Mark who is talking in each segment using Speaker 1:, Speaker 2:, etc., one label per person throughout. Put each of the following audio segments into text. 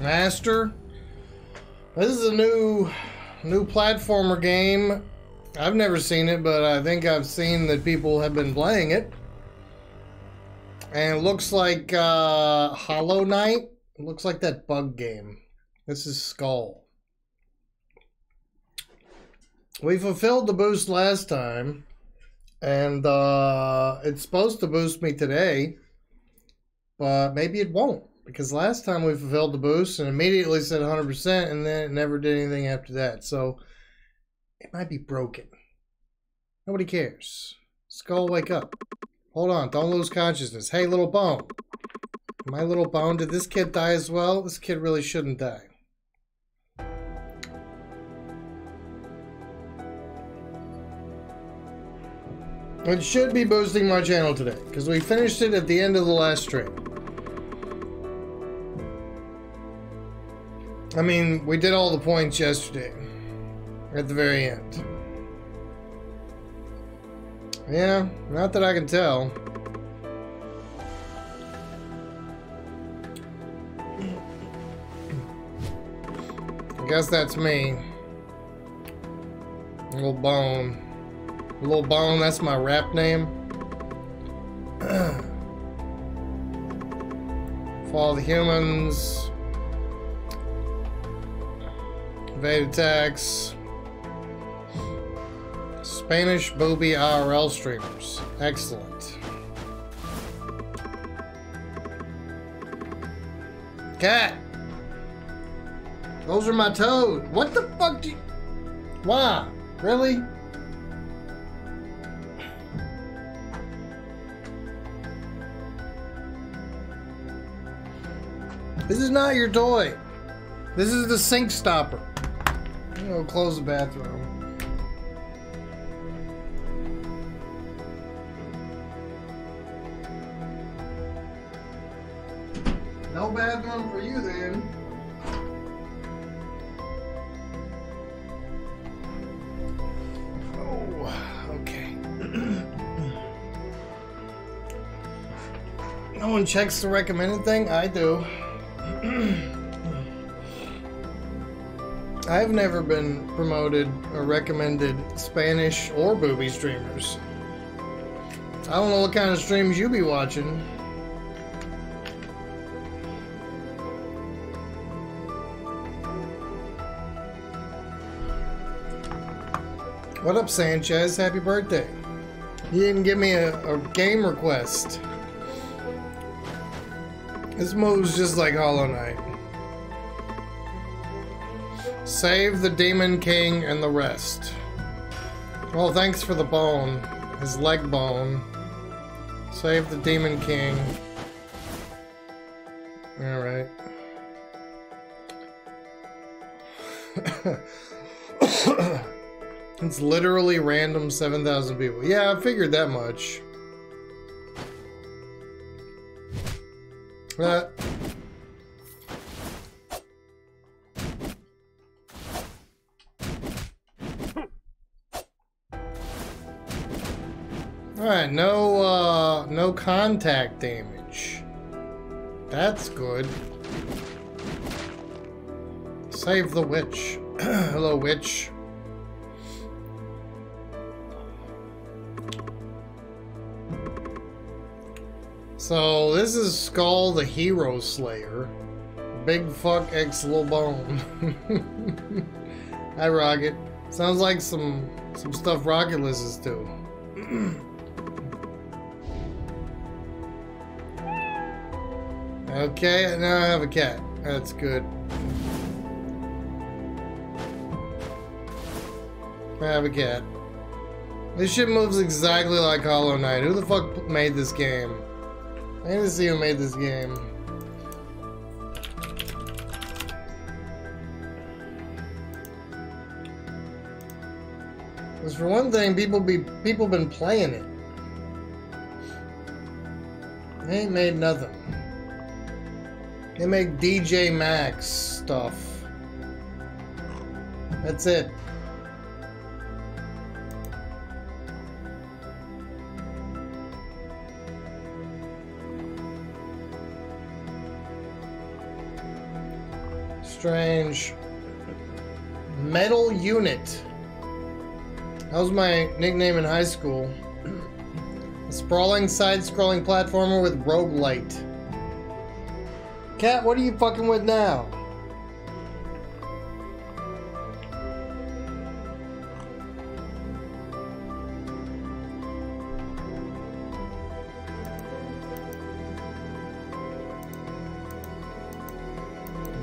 Speaker 1: Master. This is a new new platformer game. I've never seen it, but I think I've seen that people have been playing it. And it looks like uh, Hollow Knight. It looks like that bug game. This is Skul. We fulfilled the boost last time. And uh, it's supposed to boost me today. But maybe it won't. Because last time we fulfilled the boost and immediately said 100% and then it never did anything after that. So it might be broken. Nobody cares. Skul, wake up. Hold on, don't lose consciousness. Hey, little bone. My little bone, did this kid die as well? This kid really shouldn't die. It should be boosting my channel today, because we finished it at the end of the last stream. I mean, we did all the points yesterday, at the very end. Yeah, not that I can tell. I guess that's me. Little Bone. Little Bone, that's my rap name. For all the humans. Evade attacks. Spanish booby IRL streamers. Excellent. Cat! Those are my toes. What the fuck do you... Why? Really? This is not your toy. This is the sink stopper. I'm close the bathroom. No bathroom for you then. Oh, okay. no one checks the recommended thing? I do. I've never been promoted or recommended Spanish or booby streamers. I don't know what kind of streams you be watching. What up, Sanchez? Happy birthday. You didn't give me a, a game request. This move's just like Hollow Knight. Save the Demon King and the rest. Well, thanks for the bone. His leg bone. Save the Demon King. Alright. it's literally random 7,000 people. Yeah, I figured that much. Uh, no, uh, no contact damage. That's good. Save the witch. Hello, witch. So, this is Skul the Hero Slayer. Big fuck X Little Bone. Hi, Rocket. Sounds like some some stuff Rocket listens to. okay, now I have a cat. That's good. I have a cat. This shit moves exactly like Hollow Knight. Who the fuck made this game? I need to see who made this game. Because for one thing, people be people been playing it. They ain't made nothing. They make DJ Max stuff. That's it. Strange. Metal Unit. That was my nickname in high school. A sprawling side-scrolling platformer with roguelite. Cat, what are you fucking with now?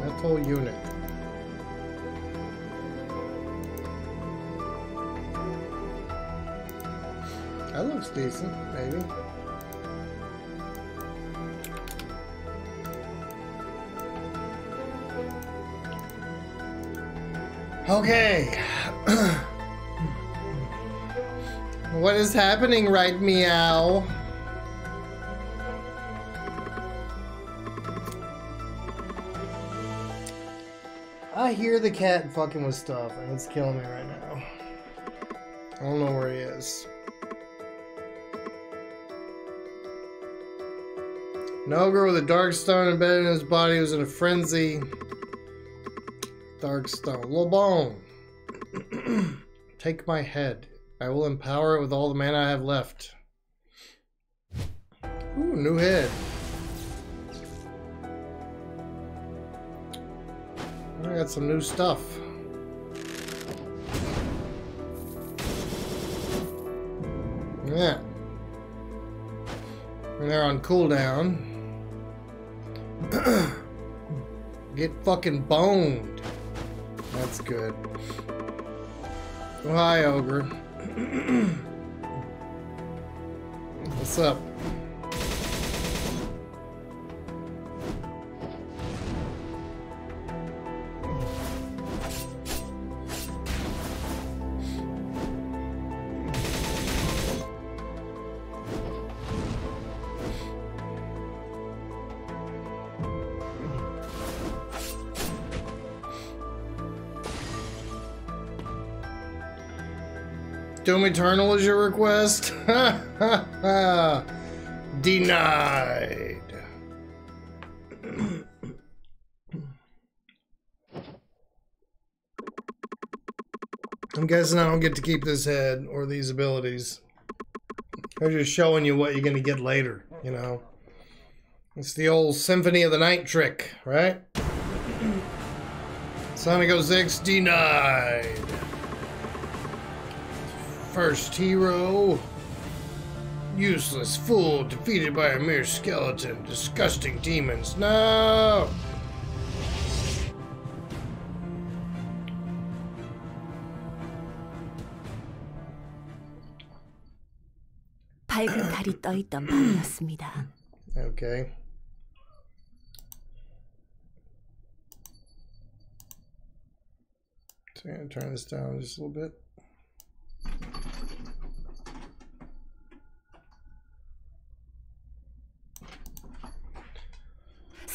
Speaker 1: Metal unit. That looks decent, maybe. Okay. what is happening right meow? I hear the cat fucking with stuff and it's killing me right now. I don't know where he is. An ogre with a dark stone embedded in his body was in a frenzy. Dark stone. Lobone. Take my head. I will empower it with all the mana I have left. Ooh, new head. I got some new stuff. Yeah. And they're on cooldown. Get fucking boned. That's good. Oh, hi, Ogre. What's up? Eternal is your request? Denied. I'm guessing I don't get to keep this head or these abilities. They're just showing you what you're going to get later, you know? It's the old Symphony of the Night trick, right? Sonic 06 denied. First hero. Useless fool defeated by a mere skeleton. Disgusting demons. No!
Speaker 2: 밝은 달이 떠있던 밤이었습니다.
Speaker 1: Okay. So I'm gonna turn this down just a little bit.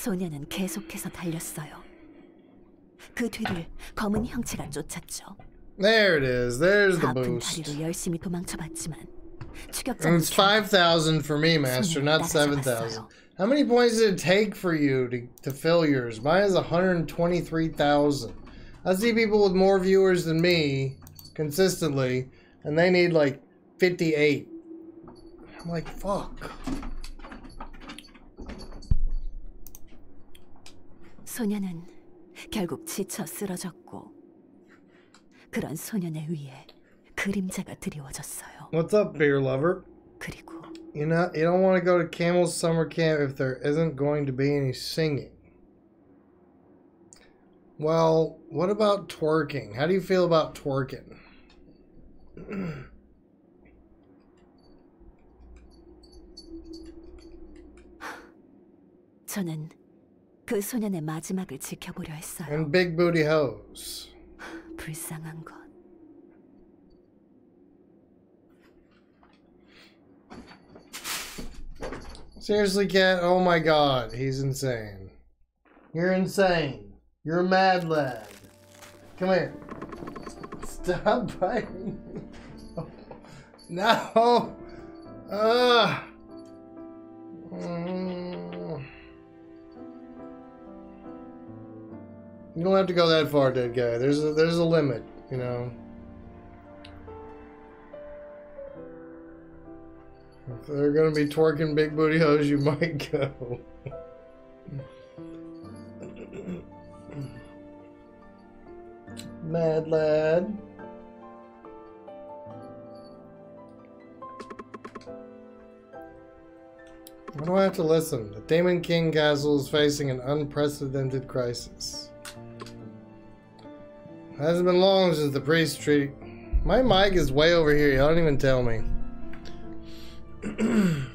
Speaker 2: 소녀는 계속해서 달렸어요. 그 뒤를 검은 형체가 쫓았죠.
Speaker 1: There it is. There's the
Speaker 2: 아픈
Speaker 1: boost.
Speaker 2: 다리로 열심히 도망쳐봤지만
Speaker 1: And
Speaker 2: 추격자는
Speaker 1: it's 5,000 for me, Master, not 7,000. How many points did it take for you to, to fill yours? Mine is 123,000. I see people with more viewers than me consistently, and they need like 58. I'm like, fuck.
Speaker 2: 소녀는 결국 지쳐 쓰러졌고 그런 소년에 의해 그림자가 드리워졌어요.
Speaker 1: What's up, beer lover?
Speaker 2: 그리고
Speaker 1: You know, you don't want to go to Camel's summer camp if there isn't going to be any singing. Well, what about twerking? How do you feel about twerking?
Speaker 2: 저는 그 소년의 마지막을 지켜보려 했어요.
Speaker 1: And big booty hoes.
Speaker 2: 불쌍한 것.
Speaker 1: Seriously, cat? Oh my god, he's insane. You're insane. You're a mad lad. Come here. Stop biting me. No. Ah. Mm. You don't have to go that far, dead guy. There's a, there's a limit, you know. If they're gonna be twerking big booty hoes, you might go. Mad lad. Why do I have to listen? The Demon King Castle is facing an unprecedented crisis. Hasn't been long since the priest treaty. My mic is way over here. You don't even tell me.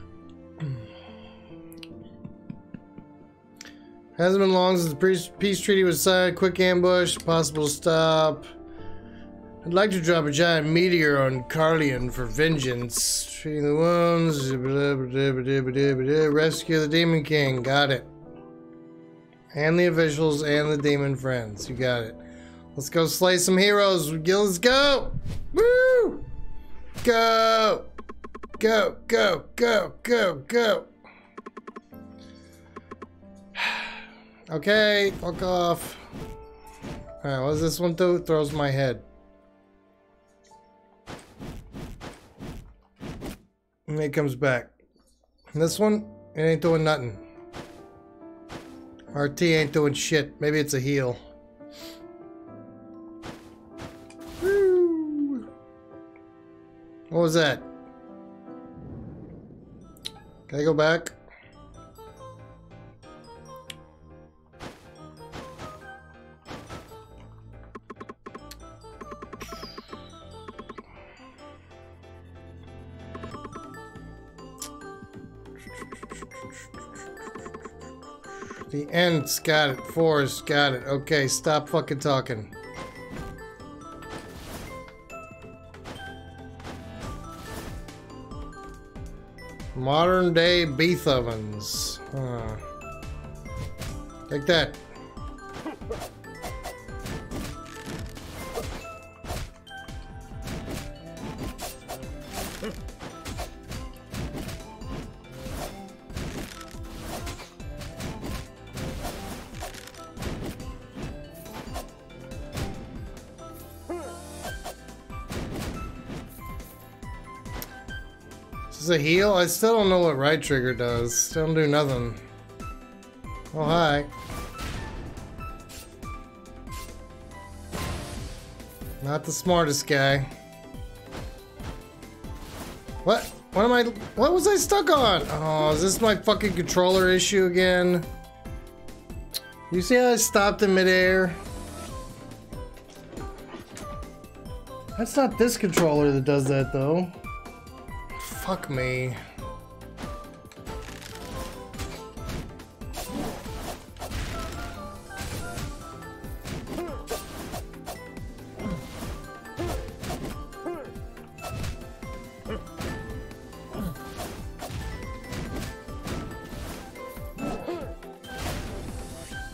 Speaker 1: Hasn't been long since the peace treaty was signed. Quick ambush, possible stop. I'd like to drop a giant meteor on Carleon for vengeance. Treating the wounds. Rescue the Demon King. Got it. And the officials and the demon friends. You got it. Let's go slay some heroes. Let's go. Woo! Go. Go, go, go, go, go. okay, fuck off. Alright, what does this one do? Throws my head. And it comes back. this one, it ain't doing nothing. RT ain't doing shit. Maybe it's a heal. What was that? Can I go back? The end's got it. Forest got it. Okay, stop fucking talking. Modern day Beethovens. Huh. Like that. A heal? I still don't know what right trigger does. Still don't do nothing. Oh, hi. Not the smartest guy. What? What am I... What was I stuck on? Oh, is this my fucking controller issue again? You see how I stopped in midair? That's not this controller that does that, though. Fuck me.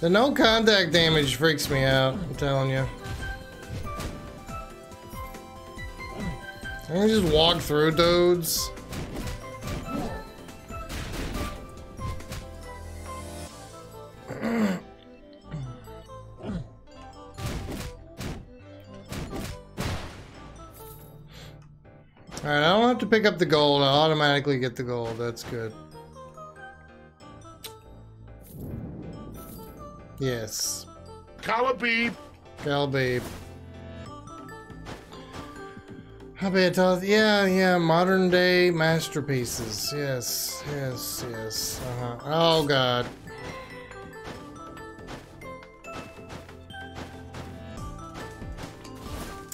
Speaker 1: The no contact damage freaks me out, I'm telling you. Can we just walk through dudes? Pick up the gold, I automatically get the gold. That's good. Yes.
Speaker 3: Calabeep.
Speaker 1: Calabeep. Habitat, yeah, yeah, modern day masterpieces. Yes, yes, yes. Uh -huh. Oh god.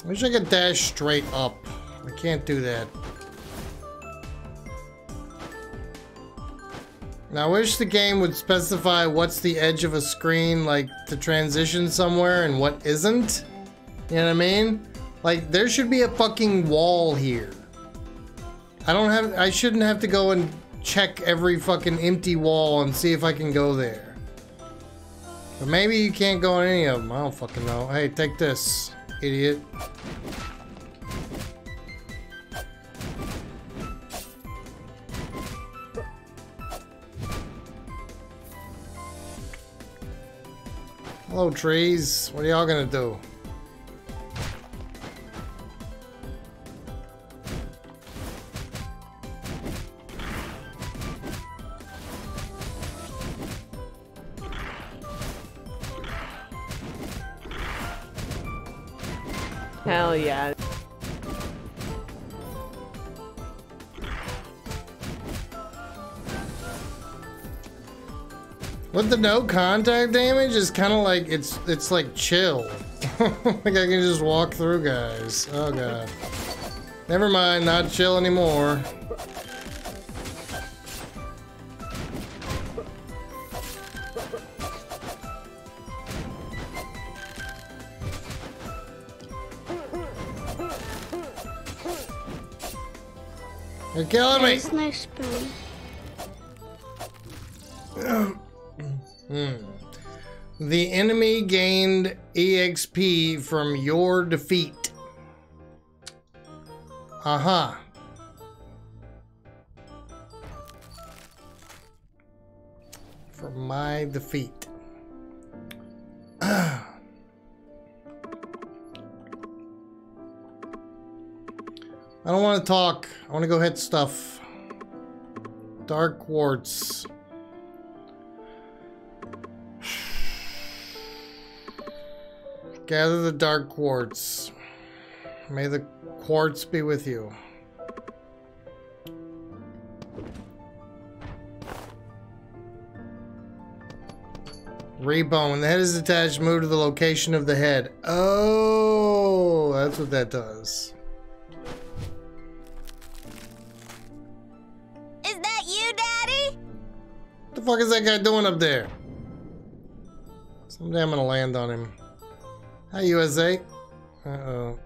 Speaker 1: I wish I could dash straight up. I can't do that. Now, I wish the game would specify what's the edge of a screen, like, to transition somewhere and what isn't. You know what I mean? Like, there should be a fucking wall here. I don't have- I shouldn't have to go and check every fucking empty wall and see if I can go there. But maybe you can't go on any of them. I don't fucking know. Hey, take this, idiot. Hello, trees. What are y'all gonna do?
Speaker 3: Hell yeah.
Speaker 1: No contact damage, it's kind of like it's it's like chill. like I can just walk through guys. Oh god. Never mind, not chill anymore. You're killing me.
Speaker 4: There's no spoon.
Speaker 1: EXP from your defeat. Uh-huh. From my defeat. I don't want to talk. I want to go hit stuff. Dark quartz. Gather the dark quartz. May the quartz be with you. Rebone. When the head is attached, move to the location of the head. Oh, that's what that does.
Speaker 4: Is that you, Daddy?
Speaker 1: What the fuck is that guy doing up there? Someday I'm gonna land on him. Hi, USA. Uh-oh.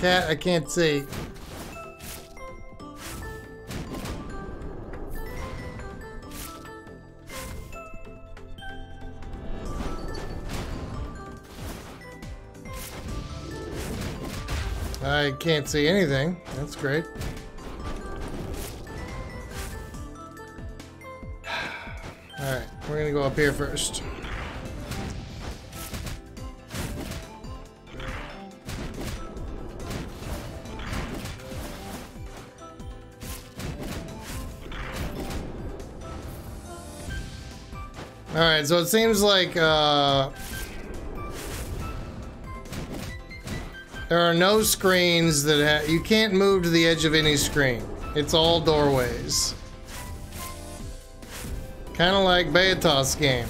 Speaker 1: Cat, I can't see. I can't see anything. That's great. Alright, we're gonna go up here first. Alright, so it seems like, uh... There are no screens that ha you can't move to the edge of any screen. It's all doorways. Kind of like Beatos game.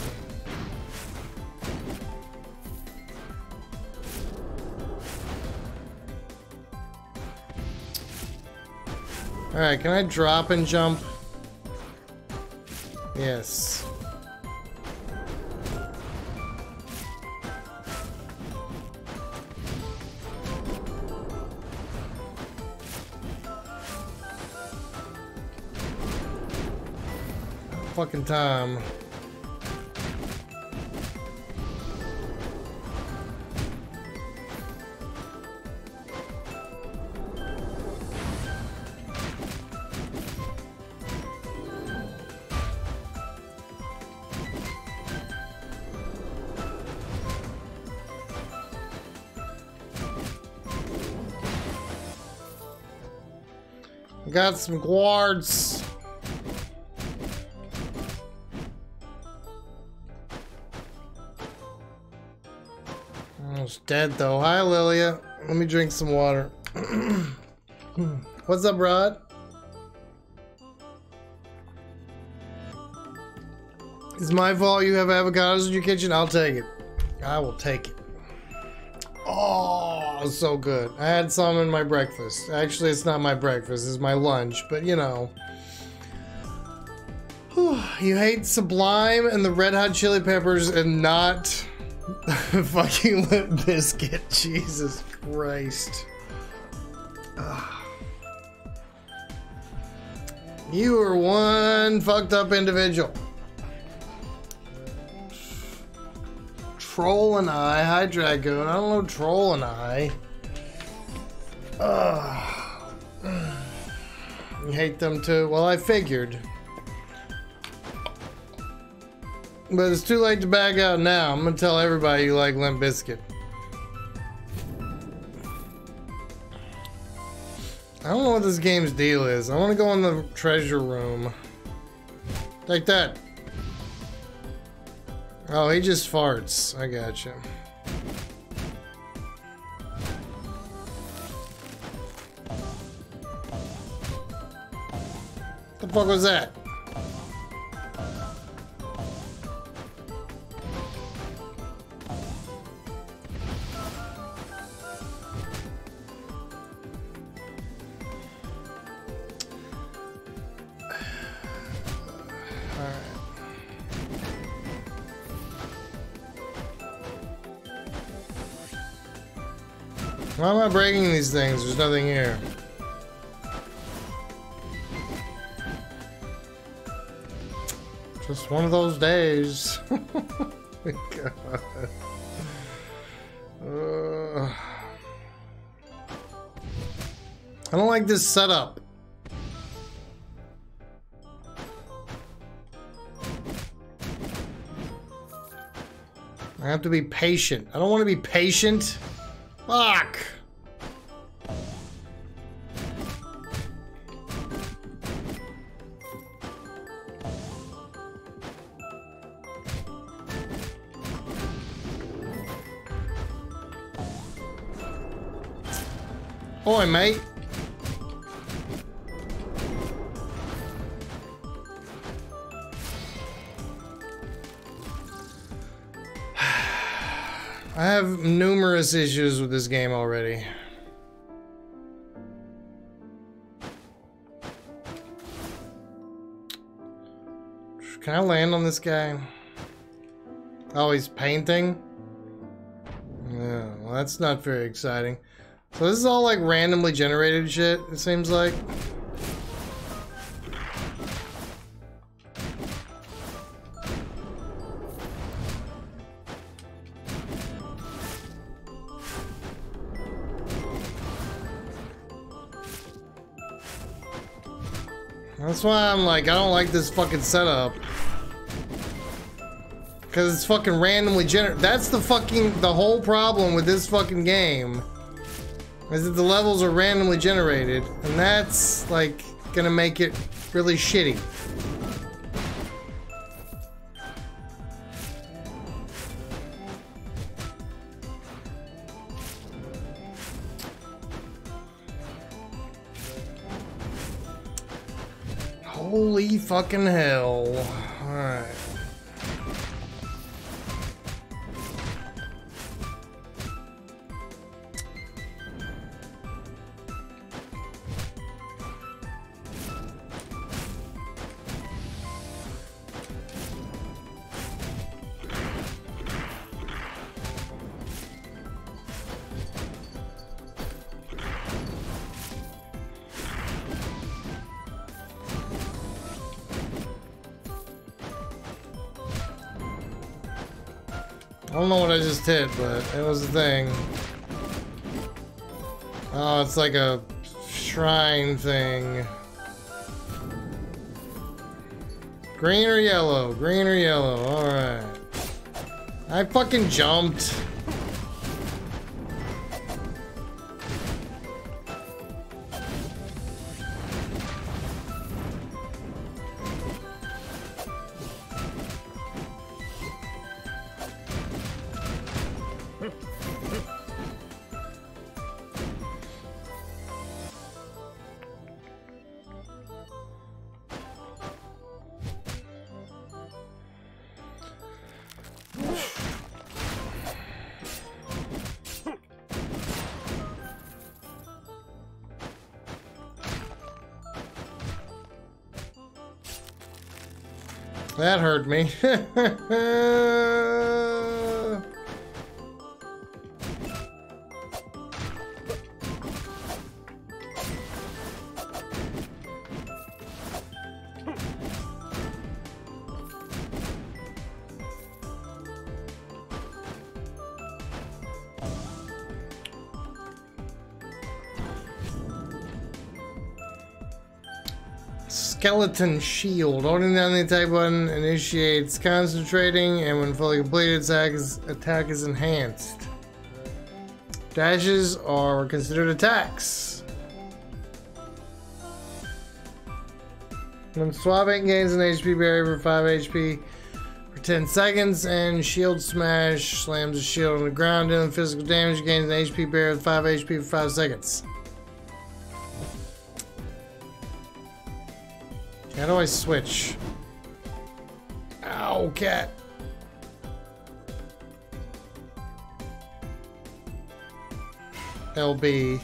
Speaker 1: Alright, can I drop and jump? Yes. Fucking time. Got some quartz. Dead though. Hi, Lilia. Let me drink some water. What's up, Rod? It's my fault you have avocados in your kitchen. I'll take it. I will take it. Oh, so good. I had some in my breakfast. Actually, it's not my breakfast. It's my lunch. But, you know. You hate Sublime and the Red Hot Chili Peppers and not fucking Limp Bizkit, Jesus Christ. Ugh. You are one fucked up individual. Troll and I. Hi, Dragoon. I don't know Troll and I. Ugh. You hate them too? Well, I figured. But it's too late to back out now. I'm gonna tell everybody you like Limp Bizkit. I don't know what this game's deal is. I want to go in the treasure room. Like that. Oh, he just farts. I gotcha. The fuck was that? These things? There's nothing here. Just one of those days. Uh, I don't like this setup. I have to be patient. I don't want to be patient. Fuck! Oi, mate. I have numerous issues with this game already. Can I land on this guy? Oh, he's painting? Yeah, well, that's not very exciting. So this is all like randomly generated shit, it seems like. That's why I'm like, I don't like this fucking setup. Because it's fucking randomly generated. That's the fucking, the whole problem with this fucking game. Is that the levels are randomly generated. And that's, like, gonna make it really shitty. Holy fucking hell. Hit, but it was a thing. Oh, it's like a shrine thing. Green or yellow? Green or yellow? Alright. I fucking jumped. That Skeleton Shield. Holding down the attack button initiates concentrating, and when fully completed, attack is, attack is enhanced. Dashes are considered attacks. When swapping gains an HP barrier for 5 HP for 10 seconds, and Shield Smash slams the shield on the ground, dealing physical damage, gains an HP barrier with 5 HP for 5 seconds. I switch? Ow, cat. LB.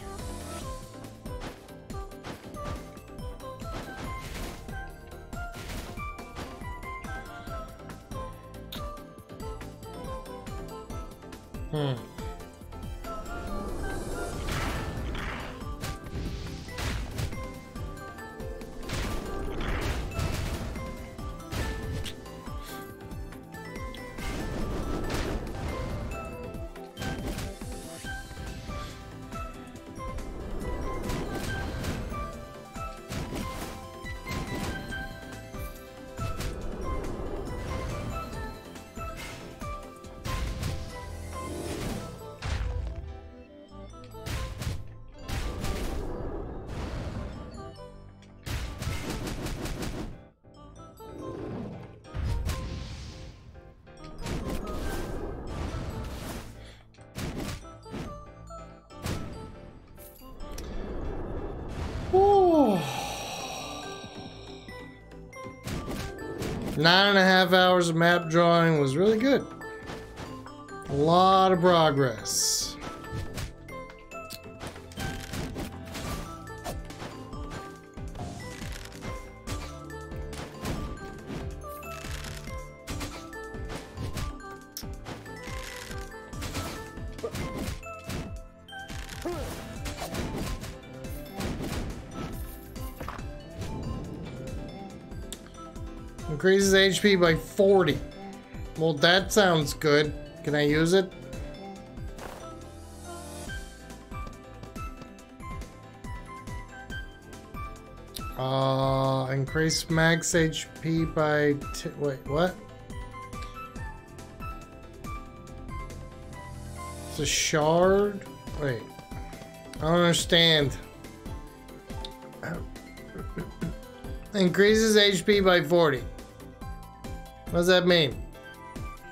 Speaker 1: Nine and a half hours of map drawing was really good. A lot of progress. HP by 40. Well, that sounds good. Can I use it? Uh, increase max HP by wait, what? It's a shard? Wait. I don't understand. Increases HP by 40. What does that mean?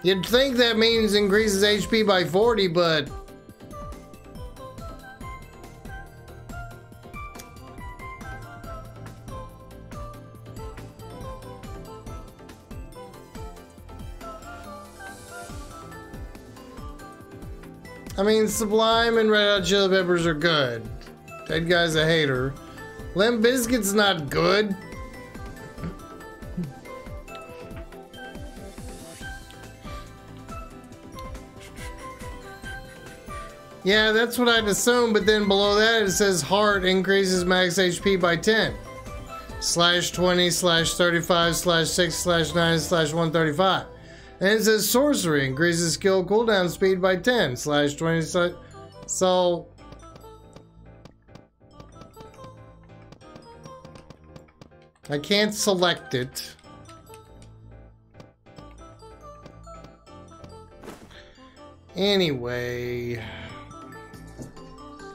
Speaker 1: You'd think that means increases HP by 40, but... I mean, Sublime and Red Hot Chili Peppers are good. That guy's a hater. Limp Bizkit's not good. Yeah, that's what I'd assume, but then below that it says heart increases max HP by 10. Slash 20, slash 35, slash 6, slash 9, slash 135. And it says sorcery increases skill cooldown speed by 10, slash 20, slash... So... I can't select it. Anyway...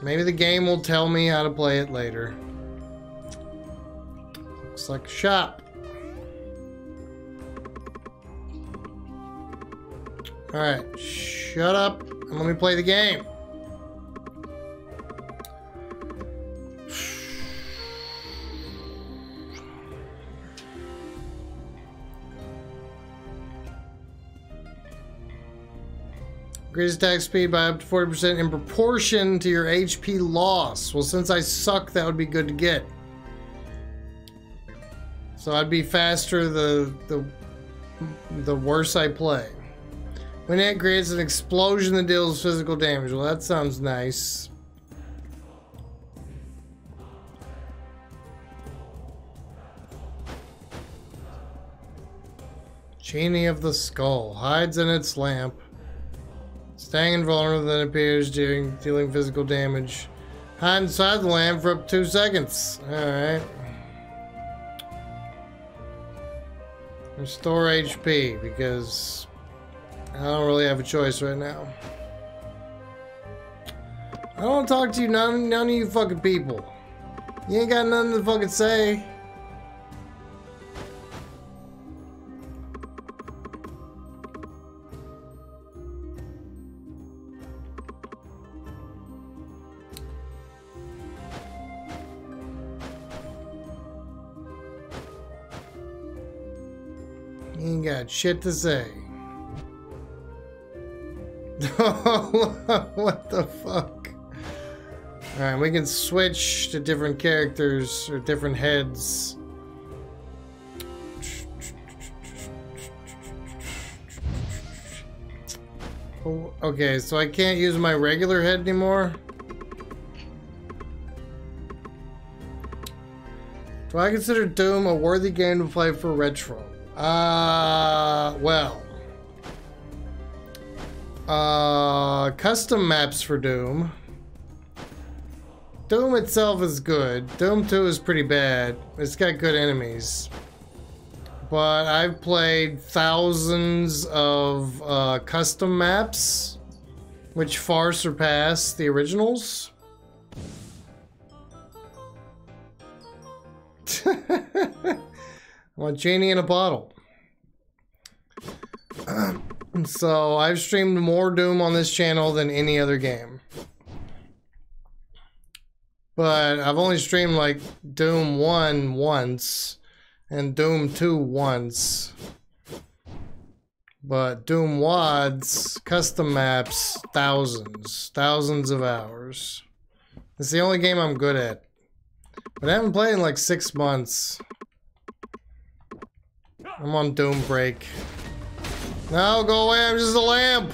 Speaker 1: Maybe the game will tell me how to play it later. Looks like a shop. Alright, shut up and let me play the game. Increase attack speed by up to 40% in proportion to your HP loss. Well, since I suck, that would be good to get. So I'd be faster the the the worse I play. When it creates an explosion that deals physical damage. Well, that sounds nice. Genie of the Skull hides in its lamp. Staying invulnerable then appears during dealing physical damage. Hide inside the lamp for up to two seconds. Alright. Restore HP because I don't really have a choice right now. I don't talk to you, none, none of you fucking people. You ain't got nothing to fucking say. Shit to say. what the fuck? Alright, we can switch to different characters or different heads. Oh, Okay, so I can't use my regular head anymore? Do I consider Doom a worthy game to play for retro? Uh, well. Uh, custom maps for Doom. Doom itself is good. Doom 2 is pretty bad. It's got good enemies. But I've played thousands of uh, custom maps, which far surpass the originals. I want genie in a bottle. so I've streamed more Doom on this channel than any other game. But I've only streamed like Doom 1 once and Doom 2 once. But Doom WADs, custom maps, thousands, thousands of hours. It's the only game I'm good at. But I haven't played in like six months. I'm on Doom break. No, go away, I'm just a lamp!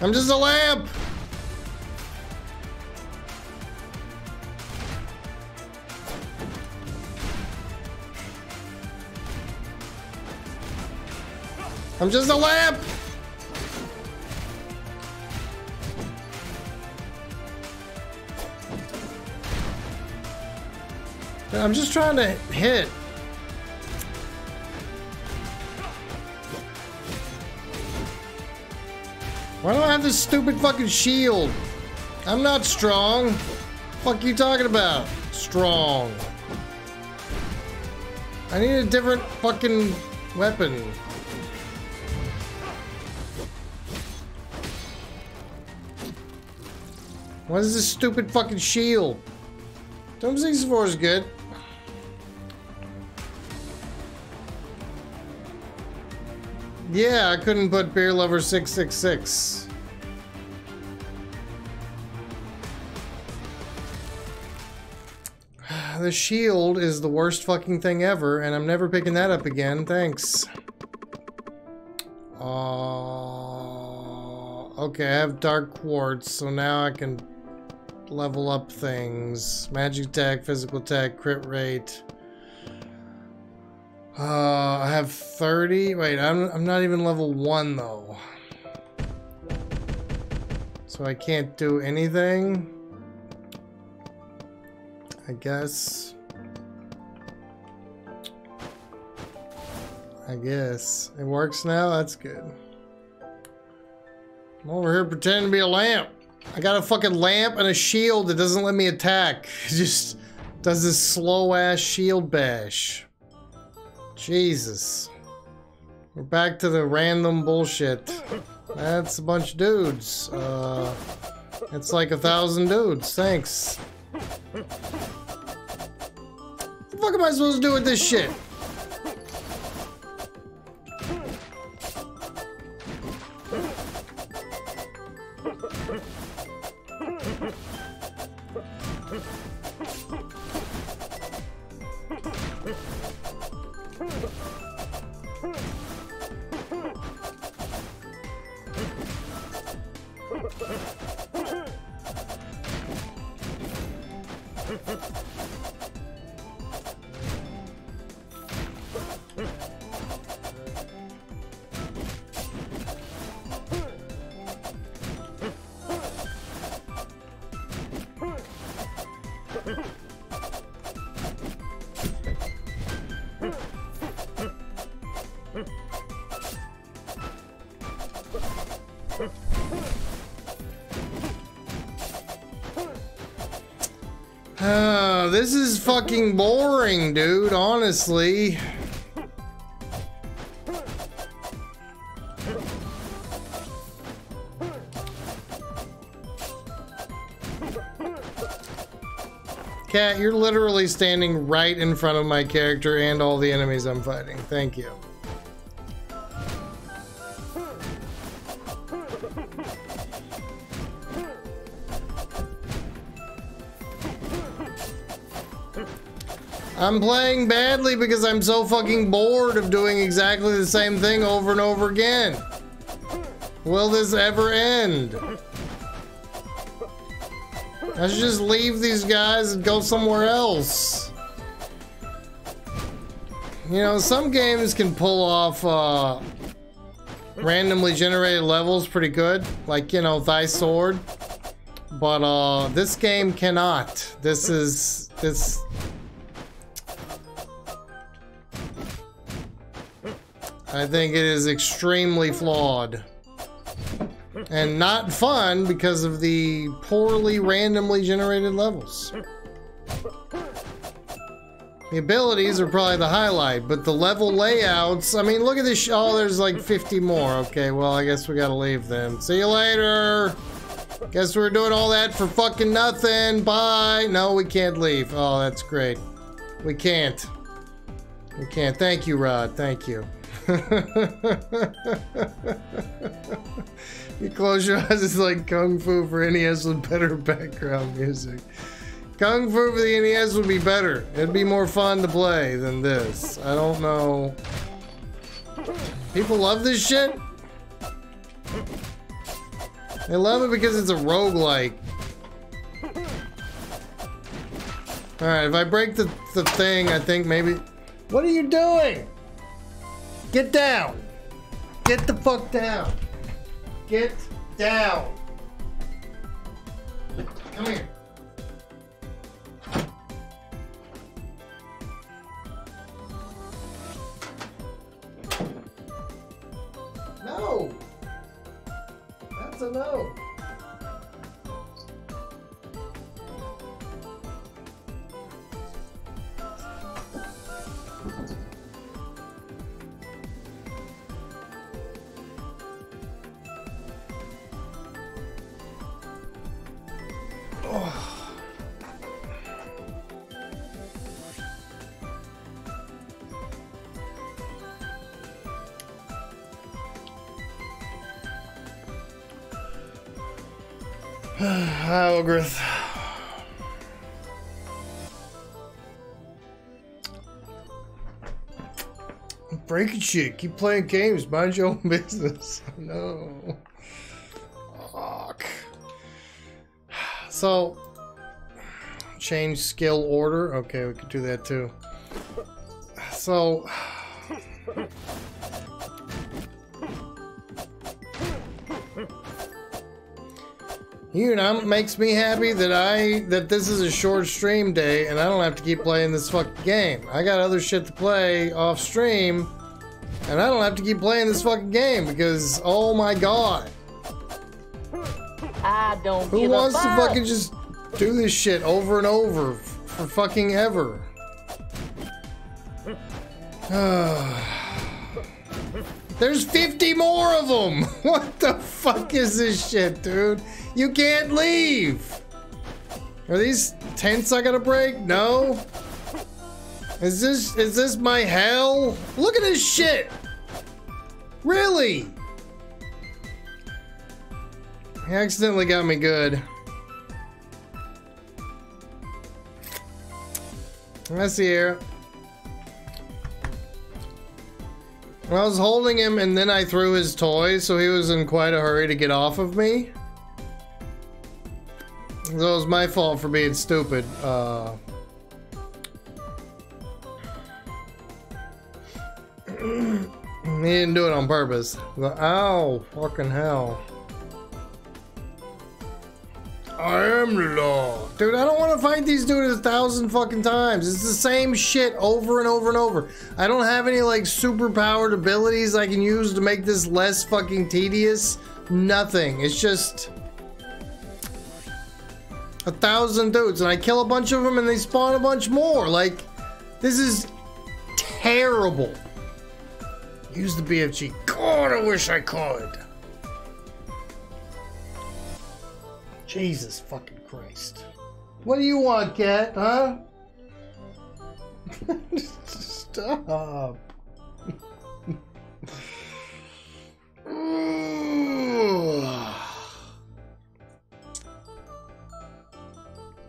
Speaker 1: I'm just a lamp! I'm just a lamp! I'm just trying to hit. Why don't I have this stupid fucking shield? I'm not strong. Fuck you talking about? Strong. I need a different fucking weapon. What is this stupid fucking shield? Doom 64 is good. Yeah, I couldn't put Beer Lover 666. The shield is the worst fucking thing ever, and I'm never picking that up again. Thanks. Uh, okay, I have Dark Quartz, so now I can level up things. Magic attack, physical attack, crit rate. Uh, I have 30. Wait, I'm, I'm not even level 1 though. So I can't do anything. I guess. I guess. It works now? That's good. I'm over here pretending to be a lamp. I got a fucking lamp and a shield that doesn't let me attack. It just does this slow ass shield bash. Jesus. We're back to the random bullshit. That's a bunch of dudes. Uh, it's like a thousand dudes. Thanks. What the fuck am I supposed to do with this shit? this is fucking boring, dude, honestly. Cat, you're literally standing right in front of my character and all the enemies I'm fighting. Thank you. I'm playing badly because I'm so fucking bored of doing exactly the same thing over and over again. Will this ever end? I should just leave these guys and go somewhere else. You know, some games can pull off uh, randomly generated levels pretty good, like, you know, Thy Sword. But uh, this game cannot. This is, this, I think it is extremely flawed. And not fun because of the poorly randomly generated levels. The abilities are probably the highlight, but the level layouts, I mean, look at this. Oh, there's like 50 more. Okay, well, I guess we gotta leave then. See you later. Guess we're doing all that for fucking nothing. Bye. No, we can't leave. Oh, that's great. We can't. We can't. Thank you, Rod. Thank you. you close your eyes, it's like Kung Fu for NES with better background music. Kung Fu for the NES would be better. It'd be more fun to play than this. I don't know. People love this shit? They love it because it's a roguelike. Alright, if I break the, the thing, I think maybe... What are you doing? Get down! Get the fuck down! Get down! Come here. No! That's a no. Uh, Hi, Ogrith. Breaking shit. Keep playing games. Mind your own business. no. Fuck. So, change skill order. Okay, we could do that too. So, You know, it makes me happy that I that this is a short stream day and I don't have to keep playing this fucking game. I got other shit to play off stream, and I don't have to keep playing this fucking game because oh my god,
Speaker 3: I don't
Speaker 1: who wants to
Speaker 3: fuck.
Speaker 1: fucking just do this shit over and over for fucking ever? There's 50 more of them. What the fuck is this shit, dude? You can't leave. Are these tents I gotta break? No. Is this is this my hell? Look at this shit. Really? He accidentally got me good. I here. I was holding him and then I threw his toy, so he was in quite a hurry to get off of me. It was my fault for being stupid. Uh, he didn't do it on purpose. The- Ow, fucking hell. I am the law. Dude, I don't want to fight these dudes a thousand fucking times. It's the same shit over and over and over. I don't have any like super powered abilities I can use to make this less fucking tedious. Nothing. It's just. A thousand dudes, and I kill a bunch of them, and they spawn a bunch more. Like, this is terrible. Use the BFG. God, I wish I could. Jesus fucking Christ. What do you want, cat? Huh? Stop.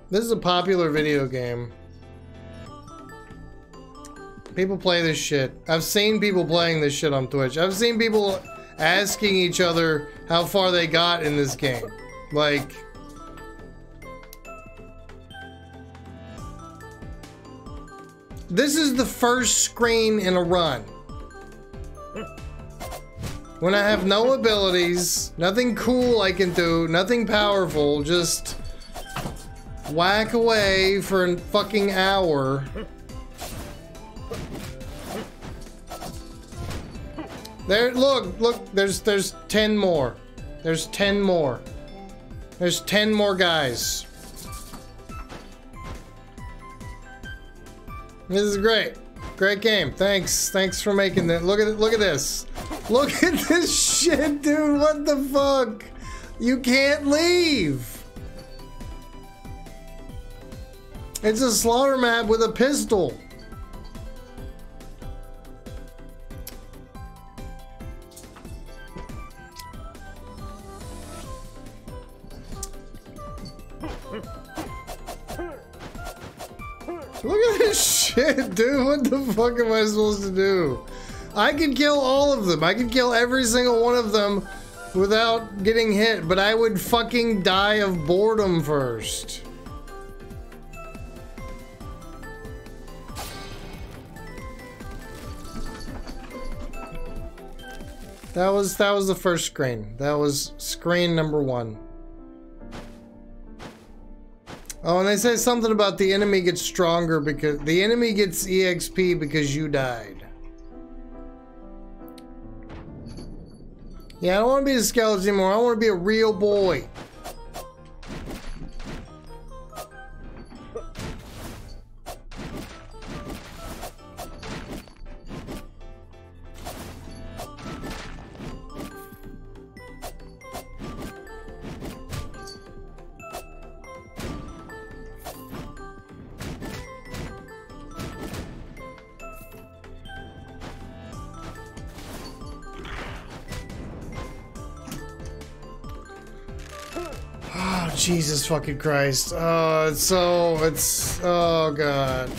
Speaker 1: This is a popular video game. People play this shit. I've seen people playing this shit on Twitch. I've seen people asking each other how far they got in this game. Like, this is the first screen in a run. When I have no abilities, nothing cool I can do, nothing powerful, just whack away for a fucking hour. There, look, look, there's, there's 10 more. There's 10 more. There's 10 more guys. This is great. Great game. Thanks. Thanks for making that. Look at. Look at this. Look at this shit, dude. What the fuck? You can't leave. It's a slaughter map with a pistol. Look at this shit, dude. What the fuck am I supposed to do? I could kill all of them. I could kill every single one of them without getting hit, but I would fucking die of boredom first. That was that was the first screen. That was screen number one. Oh, and they say something about the enemy gets stronger because the enemy gets EXP because you died. Yeah, I don't want to be a skeleton anymore. I want to be a real boy. Fucking Christ. Oh, it's so, it's, oh god.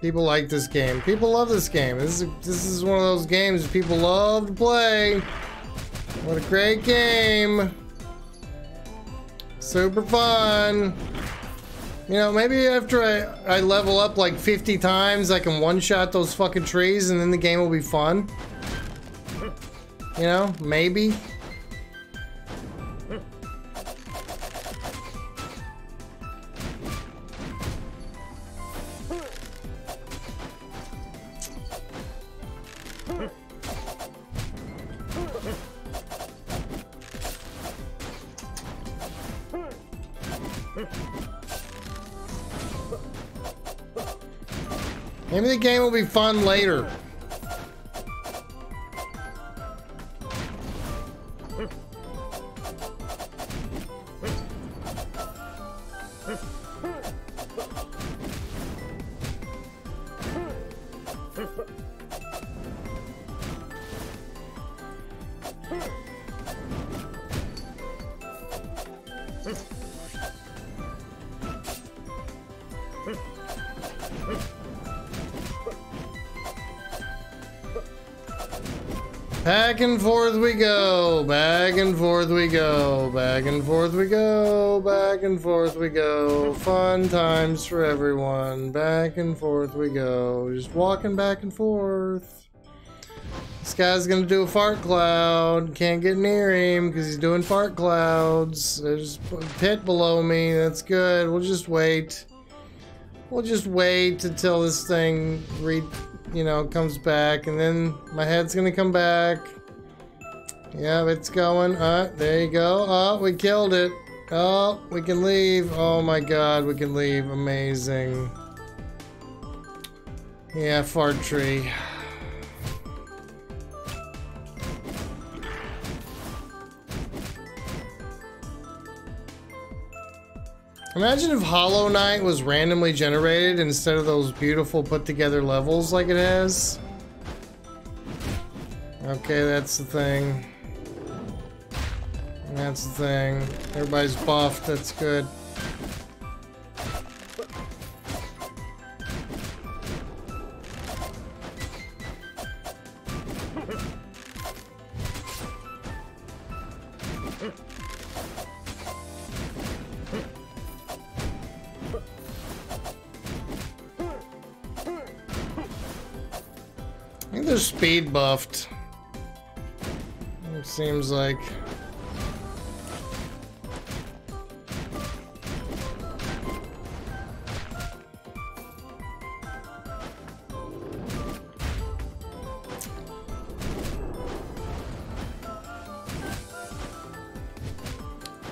Speaker 1: People like this game. People love this game. This is, this is one of those games people love to play. What a great game. Super fun. You know, maybe after I, I level up like 50 times, I can one-shot those fucking trees and then the game will be fun. You know, maybe. Fun later. Back and forth we go, back and forth we go, back and forth we go, back and forth we go. Fun times for everyone. Back and forth we go. Just walking back and forth. This guy's gonna do a fart cloud. Can't get near him because he's doing fart clouds. There's a pit below me. That's good. We'll just wait. We'll just wait until this thing re you know, comes back, and then my head's gonna come back. Yeah, it's going. Uh, there you go. Oh, we killed it. Oh, we can leave. Oh my god, we can leave. Amazing. Yeah, fart tree. Imagine if Hollow Knight was randomly generated instead of those beautiful put together levels like it has. Okay, that's the thing. That's the thing. Everybody's buffed, that's good. They're speed buffed. It seems like.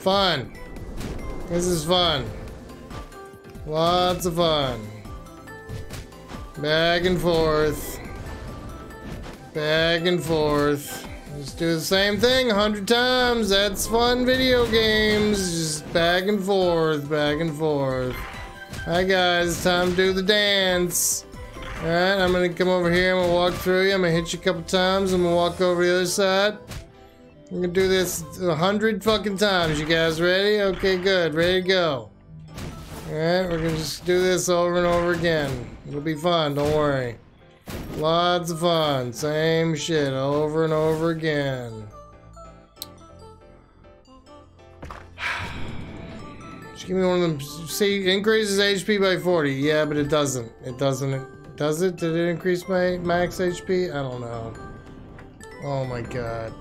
Speaker 1: Fun. This is fun. Lots of fun. Back and forth. Back and forth. Just do the same thing a hundred times. That's fun video games. Just back and forth, back and forth. Hi guys, time to do the dance. Alright, I'm gonna come over here, I'm gonna walk through you, I'm gonna hit you a couple times, I'm gonna walk over the other side. I'm gonna do this a hundred fucking times. You guys ready? Okay, good. Ready to go. Alright, we're gonna just do this over and over again. It'll be fun, don't worry. Lots of fun. Same shit over and over again. Just give me one of them. See, increases HP by 40. Yeah, but it doesn't. It doesn't. Does it? Did it increase my max HP? I don't know. Oh my god.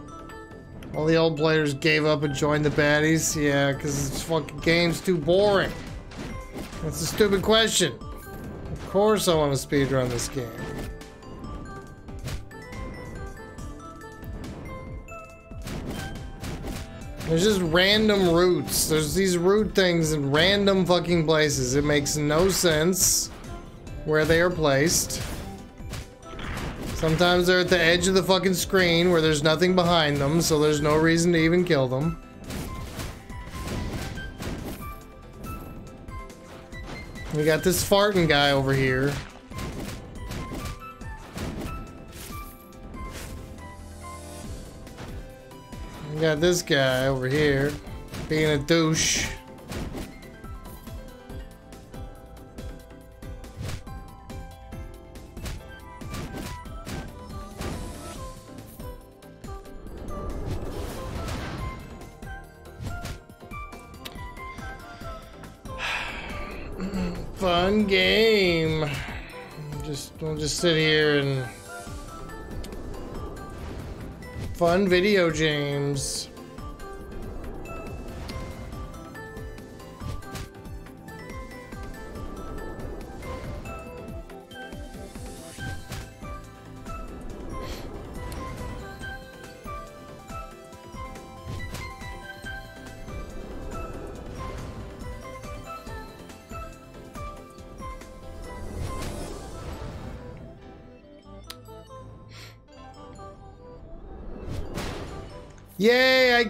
Speaker 1: All the old players gave up and joined the baddies? Yeah, because this fucking game's too boring. That's a stupid question. Of course I want to speedrun this game. There's just random roots. There's these root things in random fucking places. It makes no sense where they are placed. Sometimes they're at the edge of the fucking screen where there's nothing behind them, so there's no reason to even kill them. We got this farting guy over here. Got this guy over here being a douche. Fun game. Just we'll just sit here and fun video games.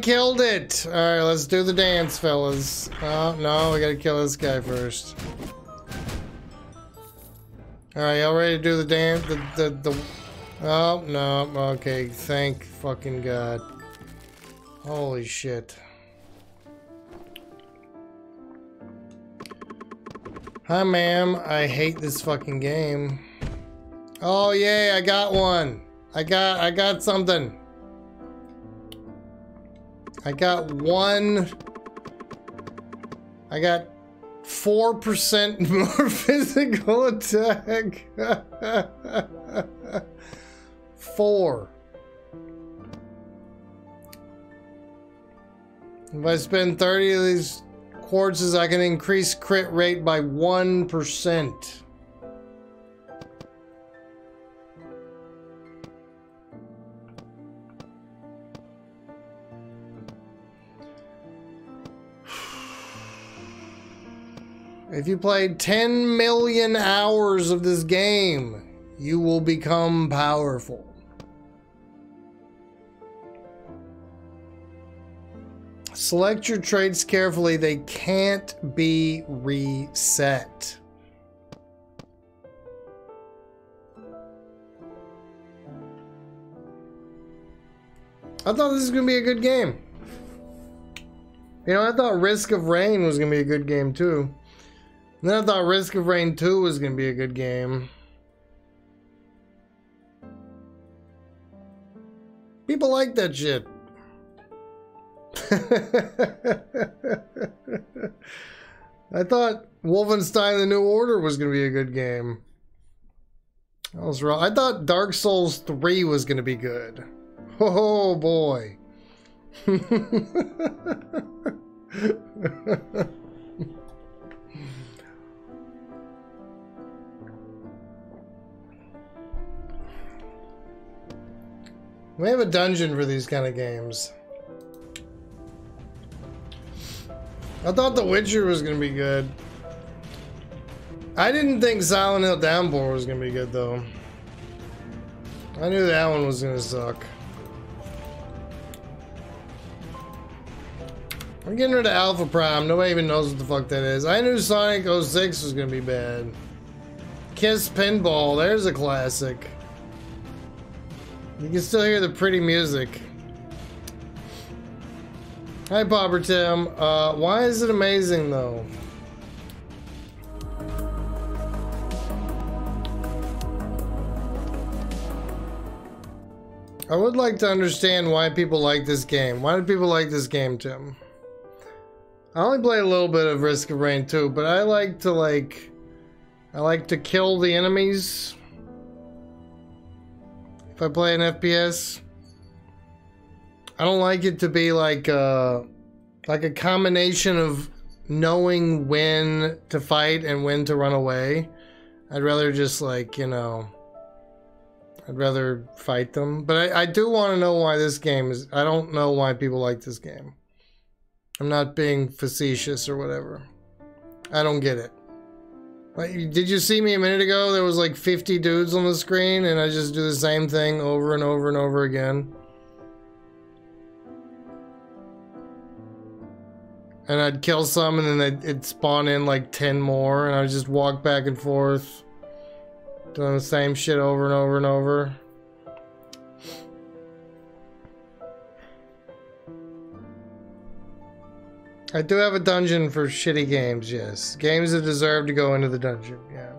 Speaker 1: Killed it! Alright, let's do the dance, fellas. Oh, no, we gotta kill this guy first. Alright, y'all ready to do the dance? The, the, the... Oh, no, okay, thank fucking God. Holy shit. Hi, ma'am. I hate this fucking game. Oh, yay, I got one. I got, I got something. I got one. I got 4% more physical attack. Four. If I spend 30 of these quartzes, I can increase crit rate by 1%. If you played 10 million hours of this game, you will become powerful. Select your traits carefully. They can't be reset. I thought this was going to be a good game. You know, I thought Risk of Rain was going to be a good game too. Then I thought Risk of Rain 2 was going to be a good game. People like that shit. I thought Wolfenstein The New Order was going to be a good game. I was wrong. I thought Dark Souls 3 was going to be good. Oh boy. we have a dungeon for these kind of games. I thought The Witcher was going to be good. I didn't think Silent Hill Downpour was going to be good though. I knew that one was going to suck. I'm getting rid of Alpha Prime. Nobody even knows what the fuck that is. I knew Sonic 06 was gonna be bad. Kiss Pinball. There's a classic. You can still hear the pretty music. Hi, Popper Tim. Uh, why is it amazing though? I would like to understand why people like this game. Why do people like this game, Tim? I only play a little bit of Risk of Rain 2, but I like to like I like to kill the enemies. If I play an FPS. I don't like it to be like uh like a combination of knowing when to fight and when to run away. I'd rather just like, you know, I'd rather fight them. But I, I do want to know why this game is. I don't know why people like this game. I'm not being facetious or whatever. I don't get it. Did you see me a minute ago? There was like 50 dudes on the screen and I just do the same thing over and over and over again. And I'd kill some and then it'd spawn in like 10 more and I'd just walk back and forth. Doing the same shit over and over and over. I do have a dungeon for shitty games, yes. Games that deserve to go into the dungeon, yeah.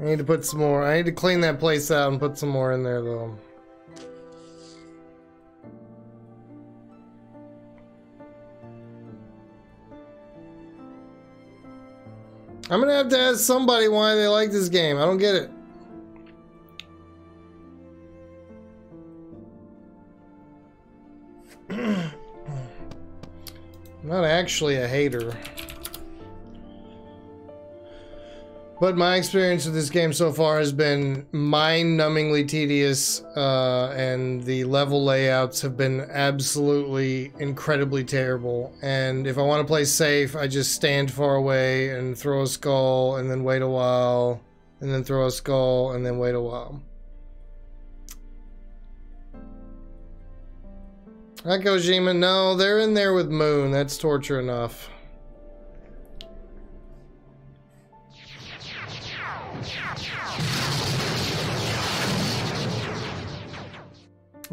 Speaker 1: I need to put some more. I need to clean that place out and put some more in there, though. I'm gonna have to ask somebody why they like this game. I don't get it. Actually a hater. But my experience with this game so far has been mind-numbingly tedious, uh, and the level layouts have been absolutely incredibly terrible. And if I want to play safe, I just stand far away and throw a skull, and then wait a while, and then throw a skull, and then wait a while. Hi, Kojima. No, they're in there with Moon. That's torture enough.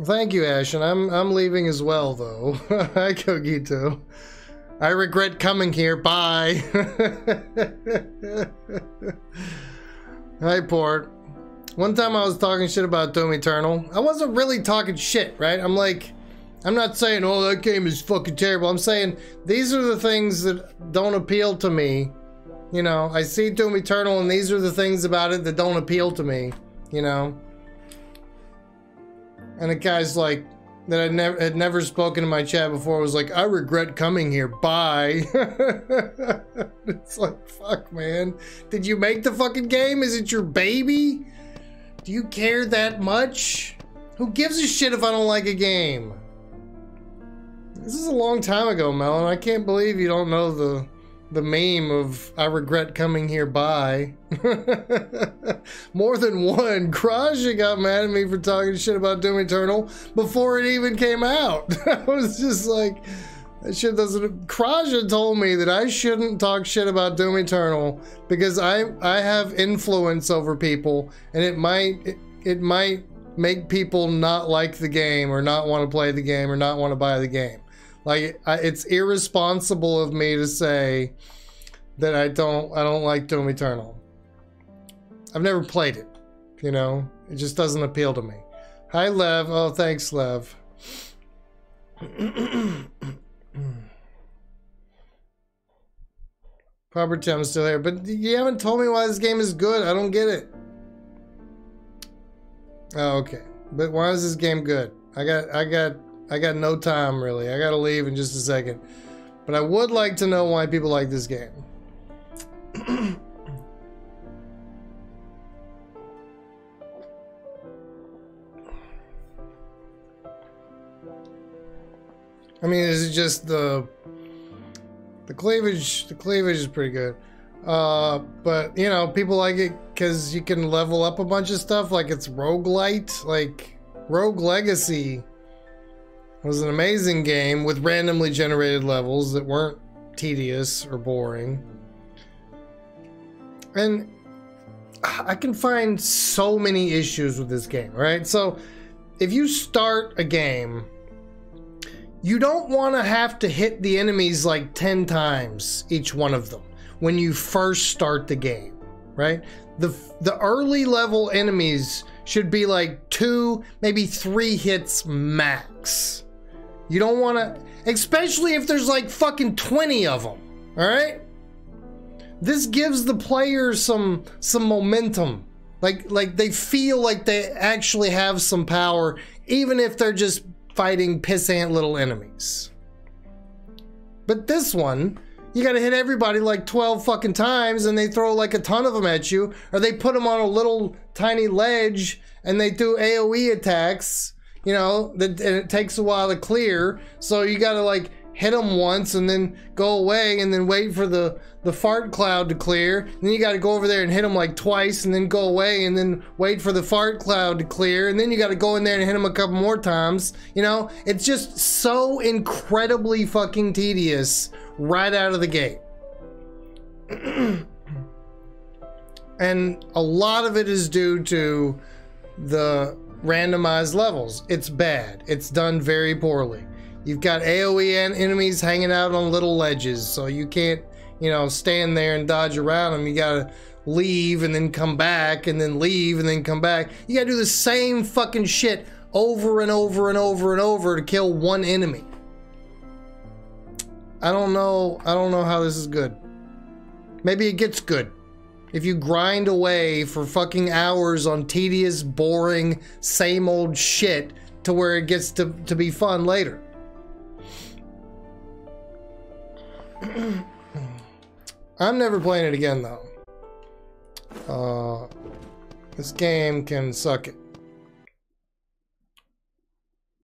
Speaker 1: Thank you, Ashen. I'm I'm leaving as well, though. Hi, Kogito. I regret coming here. Bye. Hi, Port. One time I was talking shit about Doom Eternal. I wasn't really talking shit, right? I'm like, I'm not saying, oh, that game is fucking terrible. I'm saying these are the things that don't appeal to me. You know, I see Doom Eternal and these are the things about it that don't appeal to me, you know? And a guy's like, that I never had never spoken in my chat before was like, I regret coming here. Bye. it's like, fuck, man. Did you make the fucking game? Is it your baby? Do you care that much? Who gives a shit if I don't like a game? This is a long time ago, Melon. I can't believe you don't know the the meme of I regret coming here by. More than one. Kraja got mad at me for talking shit about Doom Eternal before it even came out. I was just like, that shit doesn't. Kraja told me that I shouldn't talk shit about Doom Eternal because I I have influence over people and it might it, it might make people not like the game or not want to play the game or not want to buy the game. Like it's irresponsible of me to say that I don't I don't like Doom Eternal. I've never played it, you know. It just doesn't appeal to me. Hi Lev. Oh, thanks Lev. Proper Tim's still here, but you haven't told me why this game is good. I don't get it. Oh, okay. But why is this game good? I got I got I got no time really. I gotta leave in just a second. But I would like to know why people like this game. I mean, is it just the the cleavage? The cleavage is pretty good. Uh, but you know, people like it because you can level up a bunch of stuff. Like it's roguelite, like Rogue Legacy was an amazing game with randomly generated levels that weren't tedious or boring. And I can find so many issues with this game, right? So if you start a game, you don't want to have to hit the enemies like 10 times each one of them when you first start the game, right? The the early level enemies should be like two, maybe three hits max. You don't want to, especially if there's like fucking 20 of them. All right? This gives the players some some momentum. Like like they feel like they actually have some power even if they're just fighting pissant little enemies. But this one, you gotta hit everybody like 12 fucking times and they throw like a ton of them at you, or they put them on a little tiny ledge and they do AoE attacks, you know, that, and it takes a while to clear. So you gotta like hit them once and then go away and then wait for the, the fart cloud to clear. And then you gotta go over there and hit them like twice and then go away and then wait for the fart cloud to clear. And then you gotta go in there and hit them a couple more times. You know, it's just so incredibly fucking tedious right out of the gate. and a lot of it is due to the randomized levels. It's bad. It's done very poorly. You've got AoE en- enemies hanging out on little ledges, so you can't, you know, stand there and dodge around them. You gotta leave and then come back and then leave and then come back. You gotta do the same fucking shit over and over and over and over to kill one enemy. I don't know. I don't know how this is good. Maybe it gets good. If you grind away for fucking hours on tedious, boring, same old shit to where it gets to, to be fun later. I'm never playing it again though. Uh, this game can suck it.